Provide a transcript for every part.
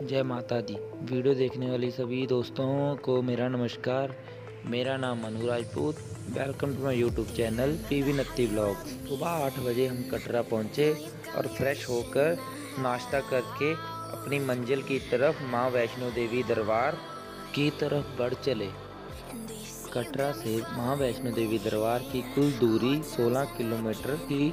जय माता दी वीडियो देखने वाली सभी दोस्तों को मेरा नमस्कार। मेरा नाम Manu Rajput. Welcome to my YouTube channel P V नत्ती blog सुबह आठ बजे हम कटरा पहुँचे और फ्रेश होकर नाश्ता करके अपनी मंजिल की तरफ़ माँ वैष्णो देवी दरबार की तरफ़ बढ़ चले। कटरा से माँ वैष्णो देवी दरबार की कुल दूरी 16 किलोमीटर की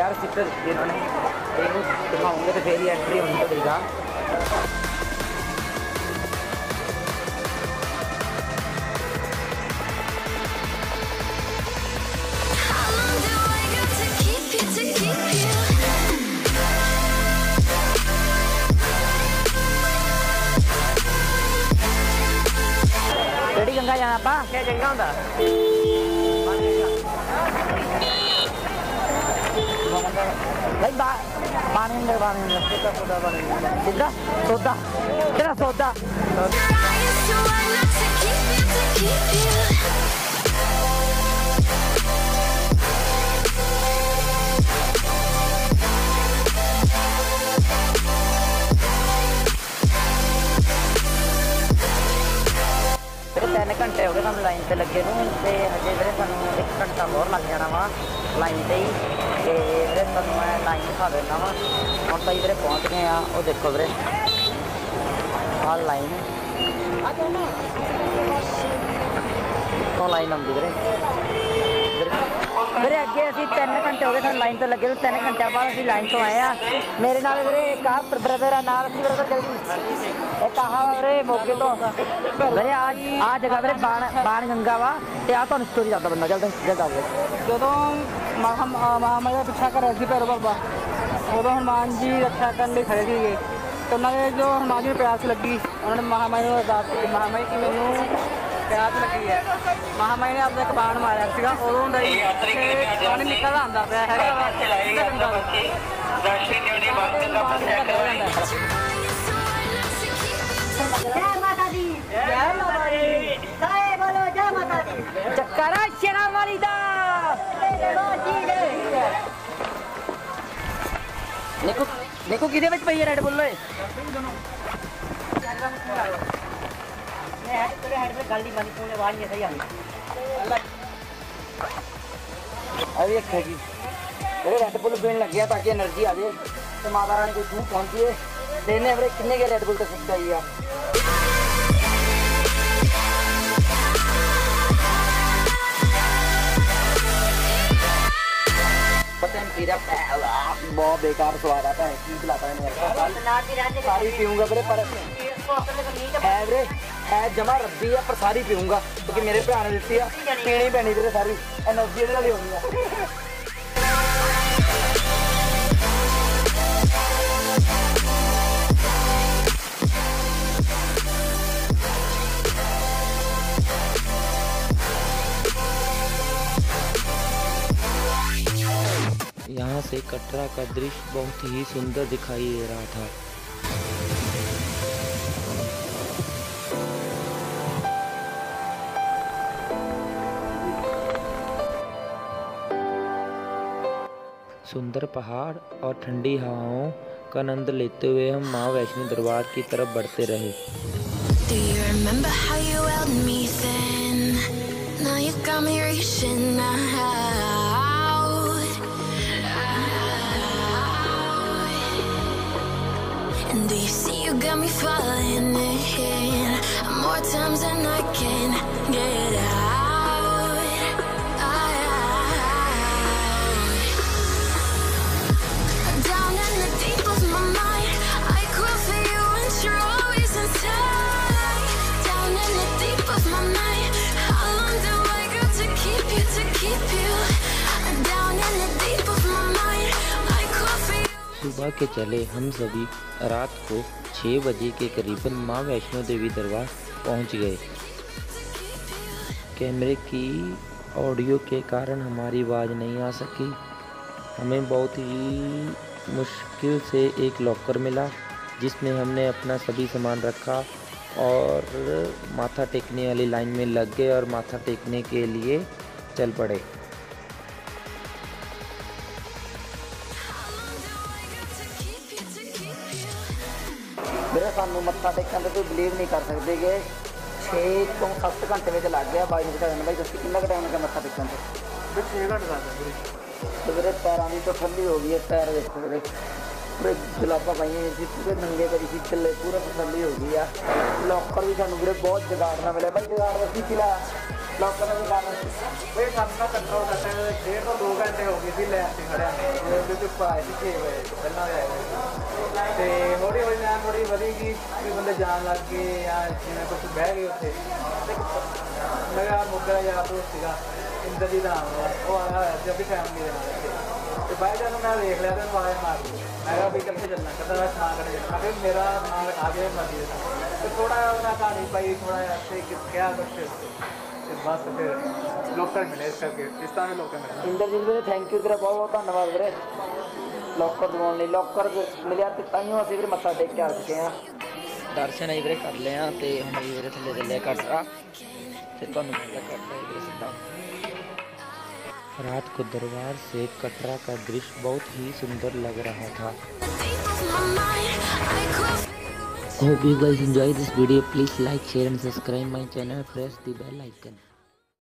ಯಾರು ಸಿಕ್ತದೆ ಏನೋ ಏನು ತುಂಬ ಉಂಗದ ಫೇರಿ ಆಕ್ಟ್ರಿ ಒಂದು 八跟这一样的八零一八八零的八零的十一十二十三十四 ਘੰਟੇ ਹੋ ਗਏ ਸਾਨੂੰ ਲਾਈਨ ਤੇ ਲੱਗੇ ਨੂੰ ਤੇ ਹਜੇ ਵੀਰੇ ਸਾਨੂੰ ਇੱਕ ਘੰਟਾ ਹੋਰ ਲੱਗ ਜਾਣਾ ਵਾ ਲਾਈਨ ਤੇ ਹੀ ਤੇ ਵੀਰੇ ਤੁਹਾਨੂੰ ਮੈਂ ਲਾਈਨ ਦਿਖਾ ਦਿੰਦਾ ਵਾ ਹੁਣ ਤਾਂ ਜੀ ਵੀਰੇ ਪਹੁੰਚ ਗਏ ਆ ਉਹ ਦੇਖੋ ਵੀਰੇ ਆਹ ਲਾਈਨ ਤੋਂ ਲਾਈਨ ਆਉਂਦੀ ਵੀਰੇ ਵੀਰੇ- ਅੱਗੇ ਅਸੀਂ 3 ਘੰਟੇ ਹੋ ਗਏ ਸਾਨੂੰ ਲਾਈਨ ਤੋਂ ਲੱਗੇ ਨੂੰ 3 ਘੰਟਿਆਂ ਬਾਅਦ ਅਸੀਂ ਲਾਈਨ ਤੋਂ ਆਏ ਆ ਮੇਰੇ ਨਾਲ ਵੀਰੇ ਇੱਕ ਆਹ ਬ੍ਰਦਰ ਆ, ਨਾਲ ਅਸੀਂ ਬ੍ਰਦਰ ਜਲਦੀ ਇਹ ਕਹਾ ਵੀਰੇ ਮੋਗੇ ਤੋਂ। ਵੀਰੇ ਆ ਆ ਜਗ੍ਹਾ ਵੀਰੇ ਬਾਣ ਬਾਣ ਗੰਗਾ ਵਾ, ਤੇ ਆ ਤੁਹਾਨੂੰ ਸਟੋਰੀ ਦੱਸਦਾ ਬੰਦਾ ਜਲਦੀ ਜਲਦੀ ਆਵੇ ਜਦੋਂ ਮਹਾ ਮਹਾਮਾਰੀ ਦਾ ਪਿੱਛਾ ਕਰ ਰਿਹਾ ਸੀ ਭੈਰੋ ਬਾਬਾ, ਉਦੋਂ ਹਨੂੰਮਾਨ ਜੀ ਰੱਖਿਆ ਕਰਨ ਲਈ ਖੜੇ ਸੀਗੇ। ਤੇ ਉਹਨਾਂ ਦੇ ਜੋ ਹਨੂੰਮਾਨ ਜੀ ਨੂੰ ਪਿਆਸ ਲੱਗੀ, ਉਹਨਾਂ ਨੇ ਮਹਾਮਾਰੀ ਨੂੰ ਅਰਦਾਸ ਕੀਤੀ ਮਹਾਮਾਰੀ ਕਿ ਮੈਨੂੰ ਡੈਥ ਲੱਗੀ ਹੈ। ਮਹਾਮਾਈ ਨੇ ਆਪਦਾ ਕਬਾੜ ਮਾਰਿਆ ਸੀਗਾ। ਉਦੋਂ ਦਾ ਹੀ ਪਾਣੀ ਨਿਕਲ ਆਂਦਾ ਪਿਆ ਹੈਗਾ। ਦੇਖੋ ਦੇਖੋ ਕਿਹਦੇ ਵਿੱਚ ਪਈ ਹੈ ਰੈਡ ਬੁੱਲ ਓਏ? अरे एक है अरे रेड बुल पीने लग गया ताकि एनर्जी आ जाए तो माता रानी को दूध पहुँची है देने अरे कितने के रेड बुल तक चाहिए आप है बहुत बेकार स्वाद आता है पीला था सारी पीऊँगा पहले पर जमा रब्बी है, पर सारी पीऊँगा, क्योंकि मेरे है। ਇਹਦੇ ਨਾਲ ਹੀ ਹੋਣੀ ਆ यहाँ से कटरा का दृश्य बहुत ही सुंदर दिखाई दे रहा था। सुंदर पहाड़ और ठंडी हवाओं का आनंद लेते हुए हम माँ वैष्णो दरबार की तरफ़ बढ़ते रहे। You got me falling in more times than I can get out. सुबह के चले हम सभी रात को छः बजे के करीबन माँ वैष्णो देवी दरबार पहुँच गए। कैमरे की ऑडियो के कारण हमारी आवाज़ नहीं आ सकी। हमें बहुत ही मुश्किल से एक लॉकर मिला, जिसमें हमने अपना सभी सामान रखा और माथा टेकने वाली लाइन में लग गए और माथा टेकने के लिए चल पड़े। ਵੀਰੇ ਸਾਨੂੰ ਮੱਥਾ ਟੇਕਣ ਤੇ ਤੁਸੀਂ ਬਲੀਵ ਨਹੀਂ ਕਰ ਸਕਦੇ ਕਿ 6 ਤੋਂ 7 ਘੰਟੇ ਵਿੱਚ ਲੱਗ ਗਿਆ ਬਾਈ ਨੂੰ ਬਚਾਉਣ ਬਾਈ ਦੱਸੀ ਕਿੰਨਾ ਕੁ ਟਾਈਮ ਲੱਗਾ ਮੱਥਾ ਟੇਕਣ ਤੇ 6 ਘੰਟੇ ਲੱਗਦਾ ਵੀਰੇ ਤੇ ਵੀਰੇ ਪੈਰਾਂ ਦੀ ਤਾਂ ਠੰਡੀ ਹੋ ਗਈ ਹੈ ਪੈਰ ਦੇਖੋ ਵੀਰੇ ਪੂਰੇ ਜਲਾਬਾ ਪਾਈਆਂ ਹੋਈਆਂ ਸੀ ਪੂਰੇ ਨੰਗੇ ਕਰੀ ਸੀ ਚੱਲੇ ਪੂਰਾ ਤਸੱਲੀ ਹੋ ਗਈ ਆ ਲੋਕਰ ਵੀ ਸਾਨੂੰ ਵੀਰੇ ਬਹੁਤ ਜਗਾੜ ਨਾ ਮਿਲਿਆ ਬਾਈ ਜਗਾੜ ਦੱਸੀ ਕਿਲਾ ਲੋਕਰ ਦਾ ਜਗਾੜ ਵੇ ਸਾਨੂੰ ਨਾ ਕੰਟਰੋਲ ਕਰਦੇ ਨੇ ਡੇਢ ਤੋਂ 2 ਘੰਟੇ ਹੋ ਗਏ ਸੀ ਲੈਣ ਤੇ ਖੜਿਆ ਨੇ ਉਹਦੇ ਤੇ ਪਾਏ ਸੀ 6 ਵਜੇ ਪਹਿਲਾਂ ਆਇਆ ਤੇ ਹੌਲੀ ਹੌਲੀ ਮੈਂ ਥੋੜੀ ਵਧੇਗੀ ਵੀ ਬੰਦੇ ਜਾਣ ਲੱਗ ਗਏ ਜਾਂ ਜਿਵੇਂ ਕੁਝ ਬਹਿ ਗਏ ਉੱਥੇ। ਤੇ ਮੇਰਾ ਮੁੱਗਰਾ ਯਾਰ ਦੋਸਤ ਸੀਗਾ, ਇੰਦਰ ਜੀ ਨਾਮ ਉਹ ਆਇਆ ਹੋਇਆ ਸੀ, ਆਪਣੀ ਫੈਮਿਲੀ ਦੇ ਨਾਲ ਇੱਥੇ। ਤੇ ਬਾਈ ਜਦੋਂ ਮੈਂ ਵੇਖ ਲਿਆ ਤੇ ਆਵਾਜ਼ ਮਾਰ। ਮੈਂ ਕਿਹਾ ਵੀ ਕਿੱਥੇ ਚੱਲਣਾ, ਕਹਿੰਦਾ ਮੈਂ ਸਮਾਨ ਕੱਢ ਜਾਣਾ ਮੈਂ ਮੇਰਾ ਨਾਮ ਆ ਦੇ ਮਰਜ਼ੀ ਦੇ। ਤੇ ਥੋੜਾ ਜਿਹਾ ਉਹਨਾਂ ਕਹਾਣੀ ਪਾਈ ਥੋੜਾ ਜਿਹਾ ਕਿਹਾ ਕੁਛ। ਤੇ ਬਸ ਫਿਰ ਲੋਕਲ ਮਿਲੇ ਇਸ ਕਰਕੇ, ਇਸ ਤਰ੍ਹਾਂ ਦੇ ਲੋਕਲ ਮਿਲੇ। ਇੰਦਰਜੀਤ ਵੀਰੇ ਥੈਂਕ ਯੂ ਤੇਰਾ ਬਹੁਤ ਬਹੁਤ ਧੰਨਵਾਦ ਵੀਰੇ। ਲੋਕਰ ਦਵਾਉਣ ਲਈ ਲੋਕਰ ਮਿਲਿਆ ਤੇ ਤਾਈਓ ਅਸੀਂ ਵੀਰੇ ਮੱਥਾ ਟੇਕ ਕੇ ਆ ਚੁੱਕੇ ਹਾਂ ਦਰਸ਼ਨ ਅਸੀਂ ਵੀਰੇ ਕਰ ਲਏ ਆ ਤੇ ਹੁਣ ਅਸੀਂ ਵੀਰੇ ਥੱਲੇ ਚੱਲੇ ਕਟਰਾ ਤੇ ਤੁਹਾਨੂੰ ਪਤਾ ਕਟਰਾ ਵੀਰੇ ਸਿੱਧਾ रात को दरबार से कटरा का दृश्य बहुत ही सुंदर लग रहा था Deep of my mind, I could Hope you guys enjoy this video. Please like, share and subscribe my channel. Press the bell icon.